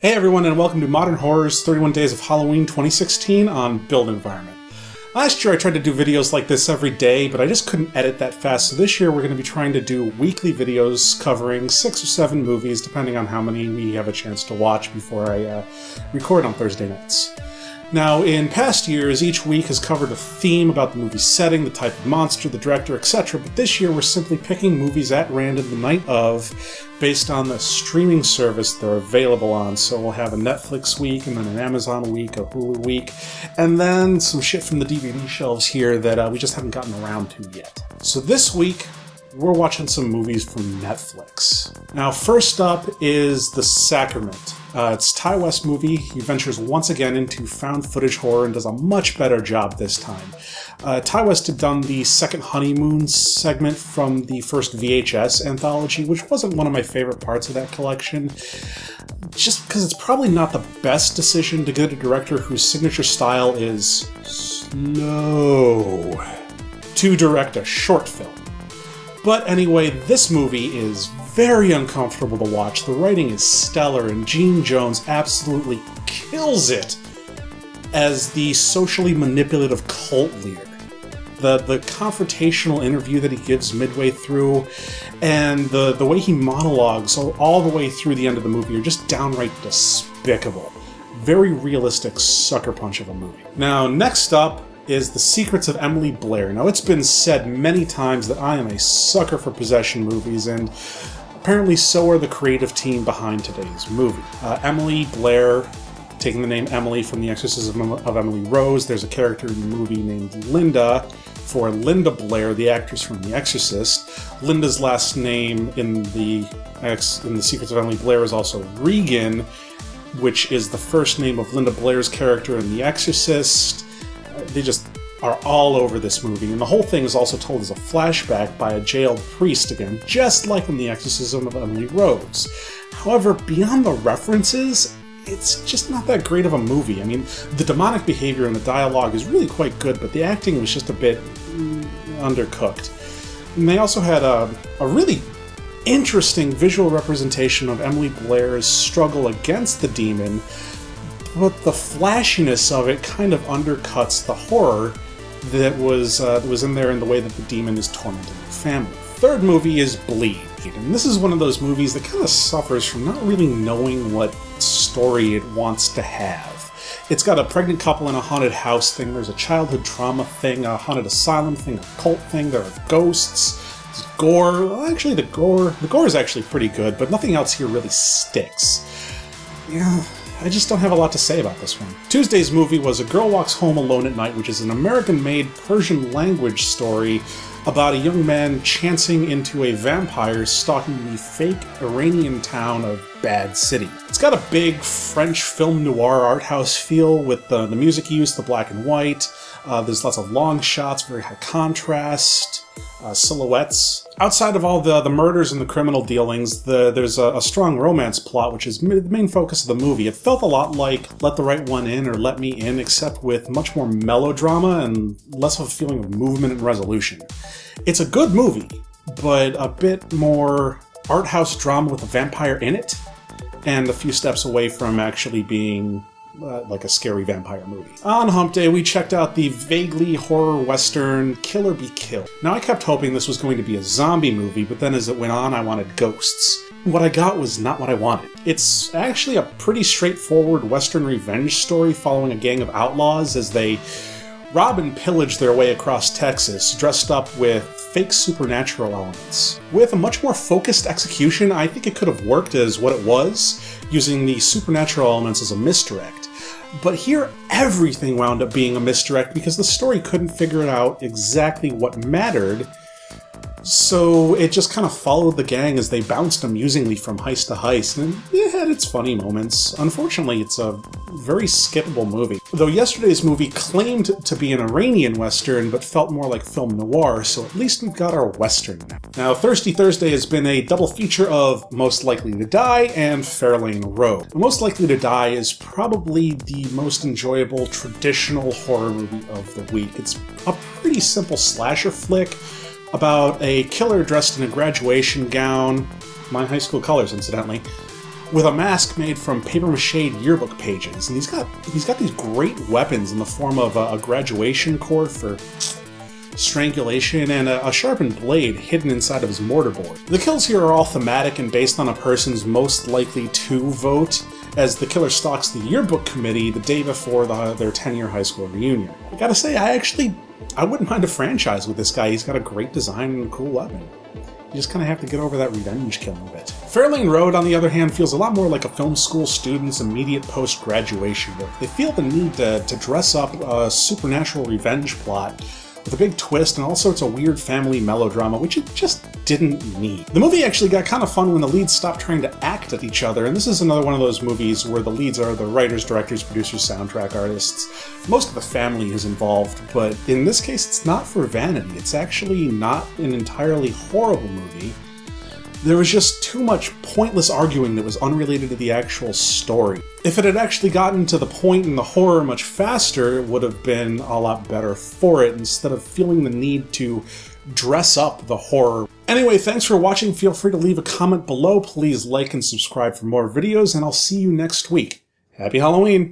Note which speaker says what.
Speaker 1: Hey everyone, and welcome to Modern Horror's 31 Days of Halloween 2016 on Build Environment. Last year I tried to do videos like this every day, but I just couldn't edit that fast, so this year we're going to be trying to do weekly videos covering six or seven movies, depending on how many we have a chance to watch before I uh, record on Thursday nights. Now, in past years, each week has covered a theme about the movie's setting, the type of monster, the director, etc., but this year we're simply picking movies at random the night of, based on the streaming service they're available on. So we'll have a Netflix week, and then an Amazon week, a Hulu week, and then some shit from the DVD shelves here that uh, we just haven't gotten around to yet. So this week, we're watching some movies from Netflix. Now, first up is The Sacrament. Uh, it's Ti West movie. He ventures once again into found footage horror and does a much better job this time. Uh, Ti West had done the second honeymoon segment from the first VHS anthology, which wasn't one of my favorite parts of that collection. Just because it's probably not the best decision to get a director whose signature style is slow to direct a short film. But anyway, this movie is very uncomfortable to watch. The writing is stellar, and Gene Jones absolutely kills it as the socially manipulative cult leader. The, the confrontational interview that he gives midway through, and the, the way he monologues all, all the way through the end of the movie are just downright despicable. Very realistic sucker punch of a movie. Now, next up is The Secrets of Emily Blair. Now, it's been said many times that I am a sucker for possession movies, and Apparently, so are the creative team behind today's movie. Uh, Emily Blair, taking the name Emily from The Exorcism of Emily Rose, there's a character in the movie named Linda for Linda Blair, the actress from The Exorcist. Linda's last name in the in the Secrets of Emily Blair is also Regan, which is the first name of Linda Blair's character in The Exorcist. They just are all over this movie, and the whole thing is also told as a flashback by a jailed priest again, just like in The Exorcism of Emily Rose. However, beyond the references, it's just not that great of a movie. I mean, the demonic behavior and the dialogue is really quite good, but the acting was just a bit mm, undercooked. And they also had a, a really interesting visual representation of Emily Blair's struggle against the demon, but the flashiness of it kind of undercuts the horror that was uh, that was in there in the way that the demon is tormenting the family. Third movie is Bleed, and this is one of those movies that kind of suffers from not really knowing what story it wants to have. It's got a pregnant couple in a haunted house thing, there's a childhood trauma thing, a haunted asylum thing, a cult thing, there are ghosts, there's gore. Well, actually, the gore the gore is actually pretty good, but nothing else here really sticks. Yeah, I just don't have a lot to say about this one. Tuesday's movie was A Girl Walks Home Alone at Night, which is an American made Persian language story about a young man chancing into a vampire stalking the fake Iranian town of Bad City. It's got a big French film noir art house feel with the, the music use, the black and white. Uh, there's lots of long shots, very high contrast uh, silhouettes. Outside of all the, the murders and the criminal dealings, the, there's a, a strong romance plot, which is the main focus of the movie. It felt a lot like Let the Right One In or Let Me In, except with much more melodrama and less of a feeling of movement and resolution. It's a good movie, but a bit more art house drama with a vampire in it, and a few steps away from actually being uh, like a scary vampire movie. On Hump Day, we checked out the vaguely horror western Kill or Be Killed. Now, I kept hoping this was going to be a zombie movie, but then as it went on, I wanted ghosts. What I got was not what I wanted. It's actually a pretty straightforward western revenge story following a gang of outlaws as they rob and pillage their way across Texas, dressed up with fake supernatural elements. With a much more focused execution, I think it could have worked as what it was, using the supernatural elements as a misdirect. But here, everything wound up being a misdirect because the story couldn't figure out exactly what mattered so it just kind of followed the gang as they bounced amusingly from heist to heist, and it had its funny moments. Unfortunately, it's a very skippable movie. Though yesterday's movie claimed to be an Iranian Western, but felt more like film noir, so at least we've got our Western now. Now, Thirsty Thursday has been a double feature of Most Likely to Die and Fairlane Road. Most Likely to Die is probably the most enjoyable traditional horror movie of the week. It's a pretty simple slasher flick about a killer dressed in a graduation gown, my high school colors, incidentally, with a mask made from paper mache yearbook pages, and he's got he's got these great weapons in the form of a, a graduation cord for strangulation, and a, a, sharpened blade hidden inside of his mortarboard. The kills here are all thematic and based on a person's most likely to vote, as the killer stalks the yearbook committee the day before the, their 10-year high school reunion. I gotta say, I actually, I wouldn't mind a franchise with this guy. He's got a great design and a cool weapon. You just kind of have to get over that revenge killing bit. Fairlane Road, on the other hand, feels a lot more like a film school student's immediate post-graduation work. They feel the need to, to dress up a supernatural revenge plot with a big twist and all sorts of weird family melodrama, which it just didn't need. The movie actually got kind of fun when the leads stopped trying to act at each other, and this is another one of those movies where the leads are the writers, directors, producers, soundtrack artists. Most of the family is involved, but in this case it's not for vanity. It's actually not an entirely horrible movie. There was just too much pointless arguing that was unrelated to the actual story. If it had actually gotten to the point in the horror much faster, it would have been a lot better for it, instead of feeling the need to dress up the horror. Anyway, thanks for watching. Feel free to leave a comment below. Please like and subscribe for more videos, and I'll see you next week. Happy Halloween!